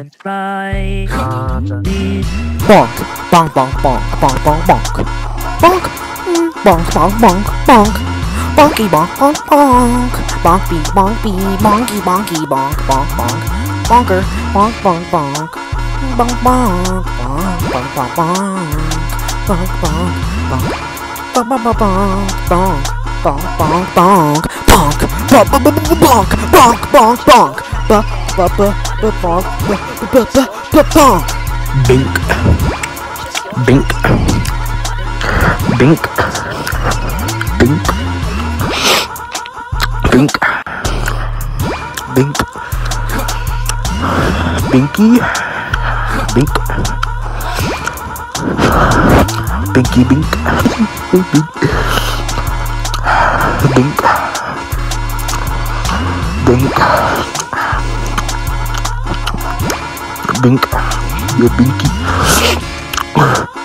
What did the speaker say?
and. This Bonk, bonk, bonk, bonk, bonk, bonk, bonk. Bonk, mm, bonk, bonk, bonk, bonk. Bonk, bonk, bonk. Bonk, bonk, bee, bonky, bonky, bonk, bonk, bonk. Bonker, bonk, bonk, bonk. Bonk, bonk, bonk, bonk, bonk, bonk. Bonk, bonk, bonk. Bonk, bonk, bonk, bonk, bonk. Bonk, bonk, bonk. Bonk, bonk, bonk, bonk, bonk, bonk, bonk. Bonk, bonk, bonk, bonk, bonk, bonk. Bink. Bink. Bink. Bink. Bink. Bink. Binky. Bink. Binky bink. Bink. Bink. Bink. Bink. Yeah, Binky.